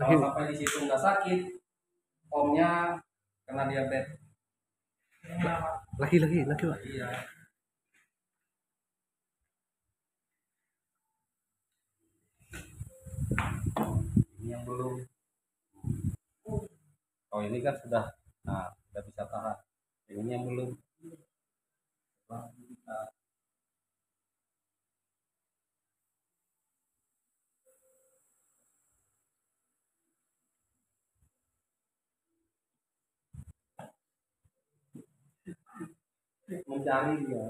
Kalau sampai di situ nggak sakit, omnya kena diabetes. Lagi lagi lagi pak. Iya. Ini yang belum. Oh ini kan sudah, nah sudah bisa tahan. Ini yang belum. Mencari dia.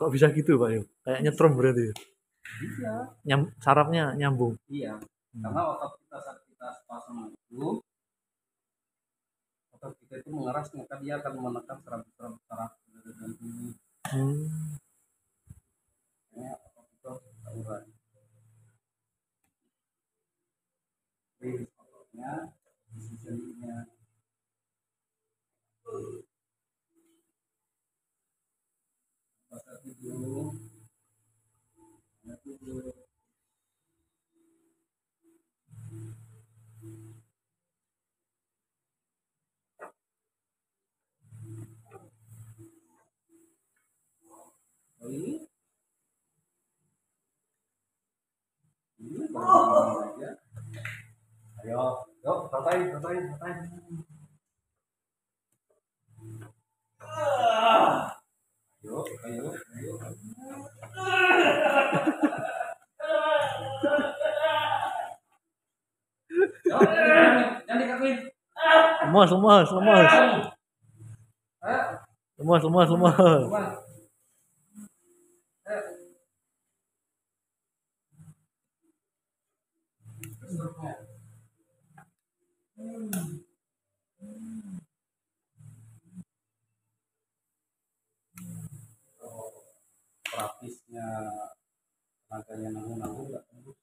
Kok bisa gitu pak Yo? Kayak nyetrum berarti. ya? Bisa. Nyam, sarafnya nyambung. Iya. Karena otot kita saat kita spasm itu, otot kita itu mengeras maka dia akan menekan serab-serab saraf dan tubuh. Hmm. Makanya otot itu kita urai. Rilis ototnya, isi sendinya. Pasal dulu. dulu. Oh ini? Ini baru aja. Ayo, yuk, santai, santai, santai. Ayo, ayo, ayo. Lemas lemas lemas lemas lemas lemas. keluar. Ayo. Oh, Praktisnya tenaganya nanggung-nanggung nggak tembus.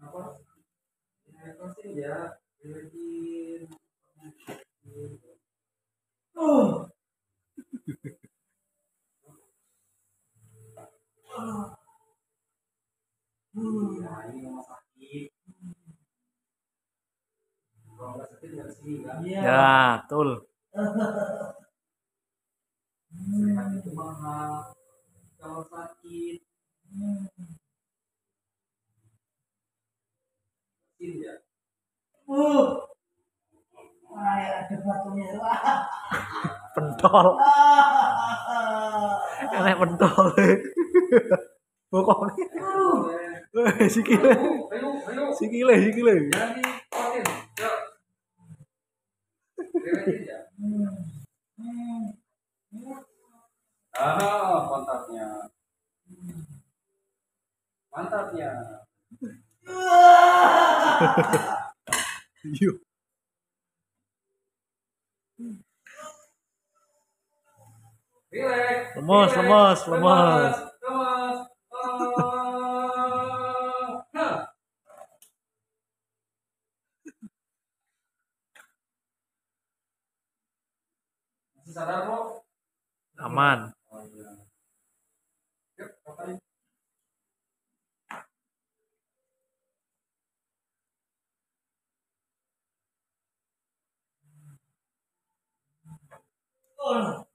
Apa? Ya, ya. Bikin. Oh. Ya, ini rumah sakit. Kalau nggak sakit nggak sini betul. Sehat itu mahal. Kalau sakit, sini ya. Uh. Ada batunya. Pentol. Enak pentol. Pokoknya. Eh, sikile, Ayo, ayo, ayo. sikile, sikile. Rewetin ya. Ah, pantatnya. Pantatnya. Yuk. Relax. Lemas, relax, lemas, lemas. Masih sadar lo? Aman. Oh iya. Yuk. Ah.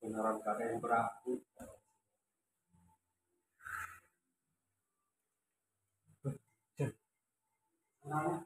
beneran kakek yang berakut. Nah,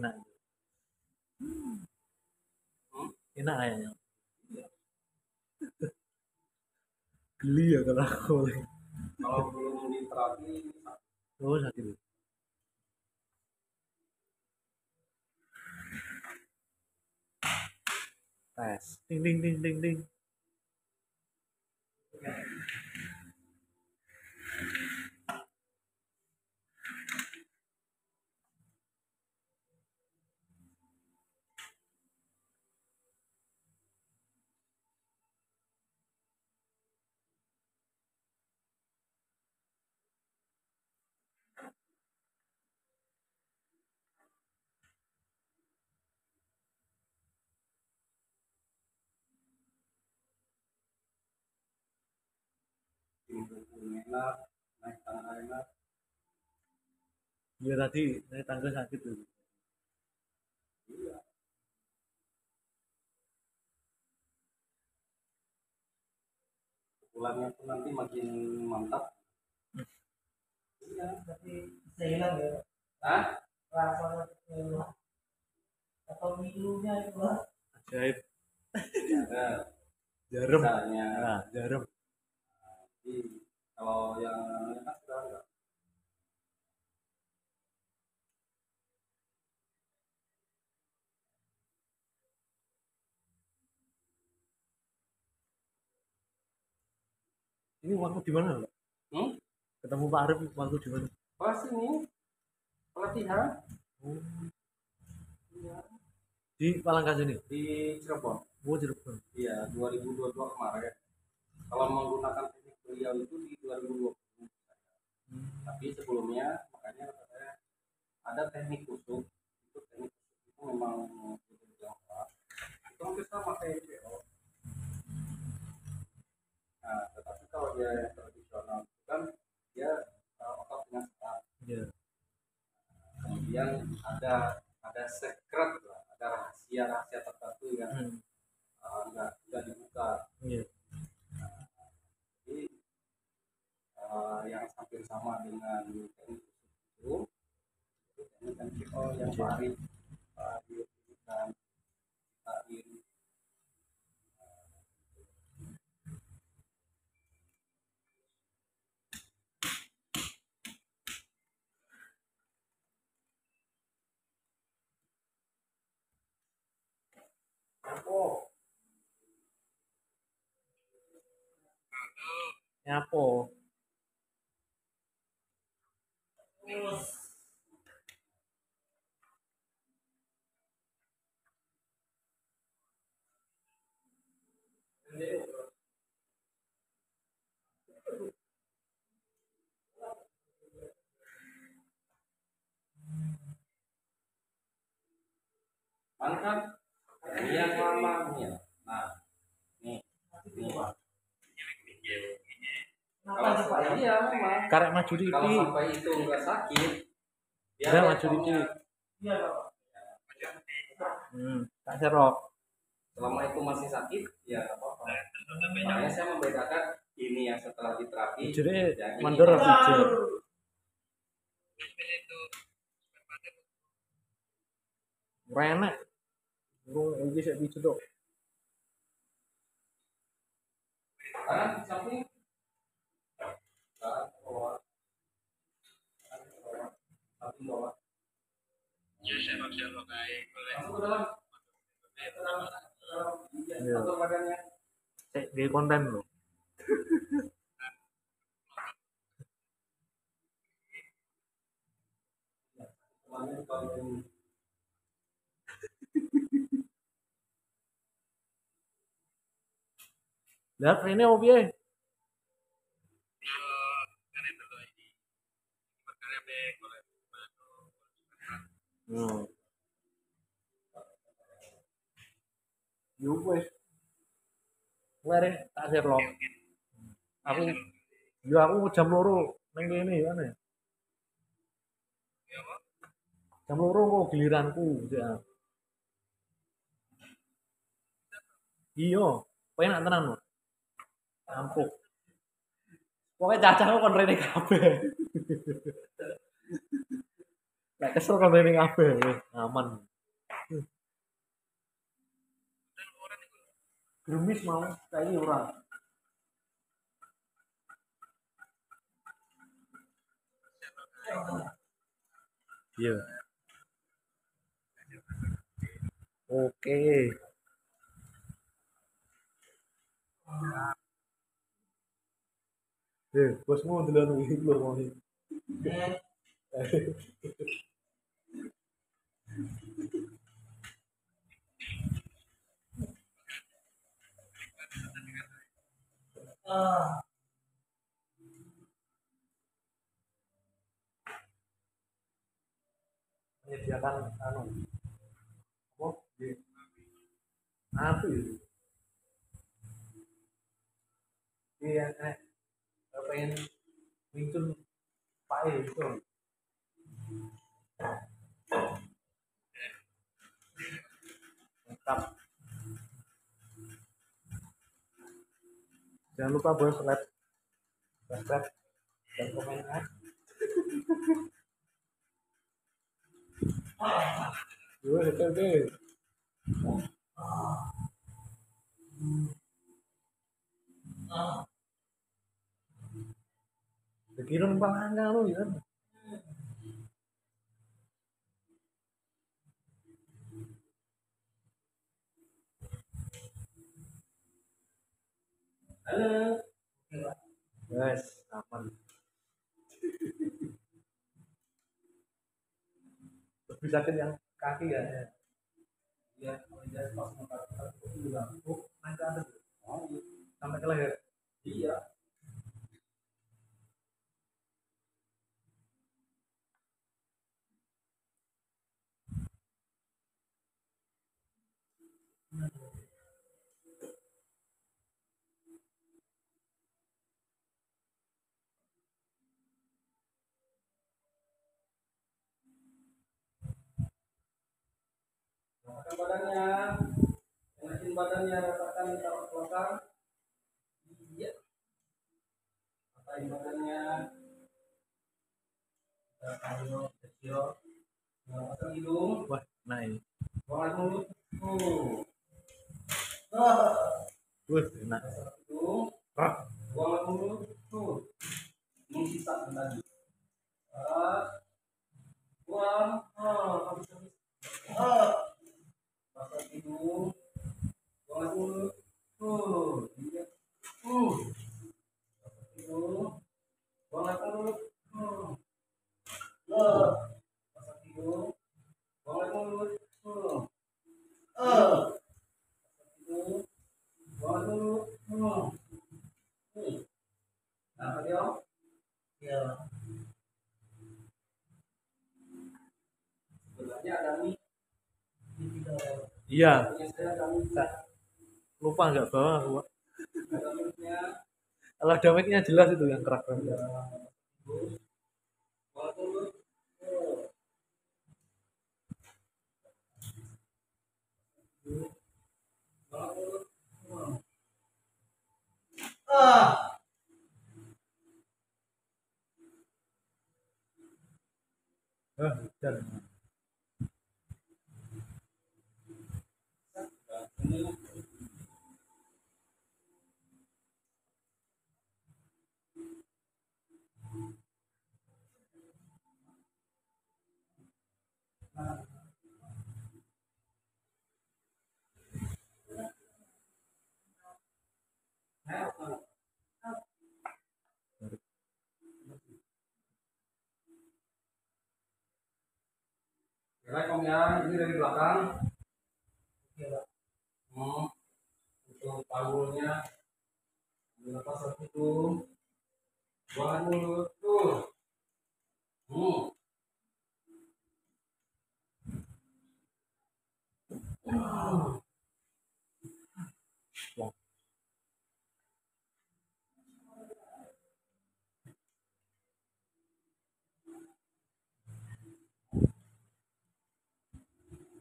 enak enak kayaknya geli ya kalau aku. Kalau belum di terapi oh sakit tes. Ding ding ding ding ding enak naik tangga enak Iya tadi naik tangga sakit tuh. iya pulangnya pun nanti makin mantap Iya, tapi bisa hilang ya. Hah? Rasa. Atau milunya itu lah. Ajaib. ada Jarum. misalnya Nah, jarum. Jadi, kalau yang namanya kan sudah enggak Ini waktu di mana, Pak? hmm? Arif waktu di mana? pas ini pelatihan Di Palangkaraya ini. di Cirebon Oh, Cirebon. iya 2022 kemarin kalau menggunakan teknik beliau itu di 2020 tapi sebelumnya makanya saya ada teknik kusuk itu teknik kusuk itu memang betul Jawa itu hampir sama kayak PO nah tetapi kalau dia yang tradisional itu kan dia uh, otot dengan serat Iya. kemudian ada ada secret lah ada rahasia rahasia tertentu yang Hmm. uh, nggak nggak dibuka Iya. jadi uh, yang hampir sama dengan teknik itu itu teknik MCO yang Pak Arif Pak Arif dan Pak Iri Oh, Nyapo? Terus. Ini yang lama nih ya. Nah, nih, ini Pak. Kalau sampai iya memang. Karek maju Kalau dikit. sampai itu enggak sakit, ada maju dikit. Iya Pak. Hmm, tak serok. Selama itu masih sakit, ya apa-apa. Makanya saya membedakan ini yang setelah diterapi. Jadi mandor apa? Renek. Ke dalam. Iya, Iya. atur badannya. Sik di konten lho. Ke mana di bawah ini? Ini piye? Hmm. Yo wis. Lere tak serok. Aku yo aku jam loro ning kene ya ne. Jam loro kok giliranku ya. Iya, pengen tenan lho. Ampuk. Pokoknya cacahku kon rene kabeh. Lek kesel kon rene kabeh, aman. Gemis mau, saiki ora. Iya. Oke. Eh, bosmu ndelok iki lho mau. Ah. menyediakan anu apa di apa itu iya eh pengen pak itu. Mantap jangan lupa bos like subscribe dan komen ya Yo, deh. Pikiran bangga lu ya. Halo. Yes, aman. Lebih sakit yang kaki ya. Iya, kalau dia pas mengatakan itu juga. Oh, nanti ada Oh, iya. sampai ke leher. Iya. Rasakan badannya. Enakin badannya, rasakan taruh belakang. Iya. Rasain badannya. Ayo, kecil. Rasakan hidung. Wah, nah ini. Buang mulut. Tuh. Wih, enak. Hidung. Ah, Buang mulut. Tuh. Sisa tadi. Ah. Buang. Ah, habis habis. Ah. Rasakan hidung. Buang mulut. Tuh. Iya. Tuh. Iya, lupa nggak bawa mic-nya. Kalau ada mic-nya jelas itu yang kerak banget. Ah Ah, dan ini Rekam ya, ini dari belakang. Hmm. Untuk panggulnya, berapa satu tuh? Buang dulu tuh. Hmm.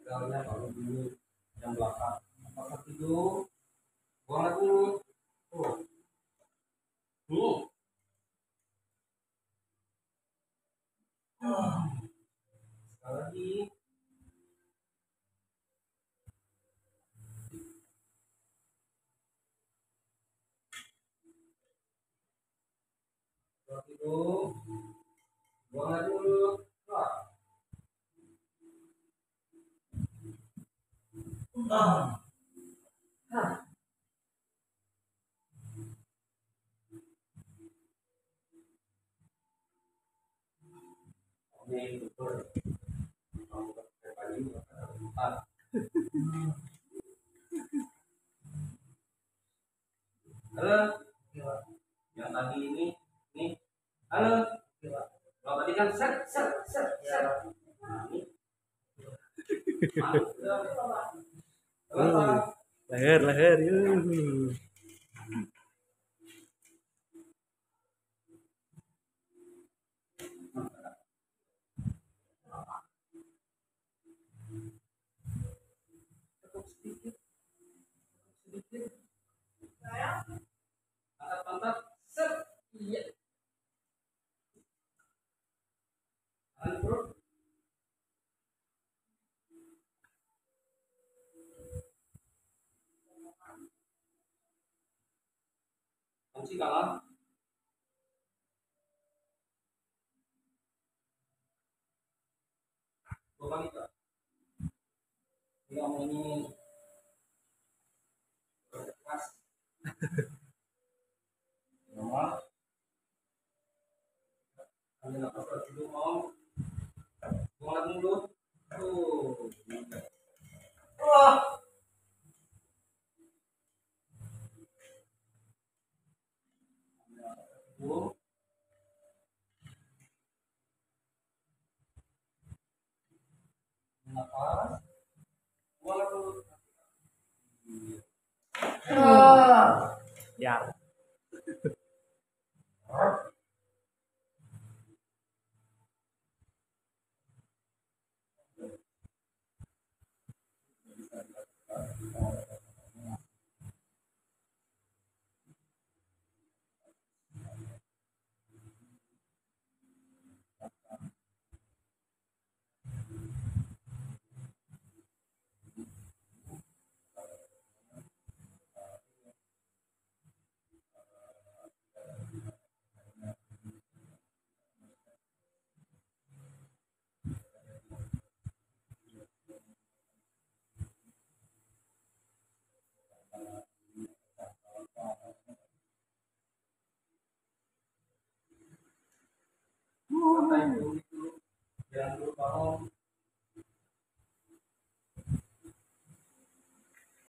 Tinggalnya baru dulu yang belakang. Apakah itu? Buang dulu. Tuh. Hmm. Ah. Sekali lagi. Seperti itu. Buang dulu. Wah. Ah. Ah. Ini. Halo. Yang tadi ini, nih. Halo. Kalau tadi kan set, set, set, set. Nah, ini. Leher leher yuh. Pantat. Set. Tahan perut. Kunci kalah. Ini. Normal. Ambil nafas lagi dulu om. Buang lagi dulu. Tuh. Wah.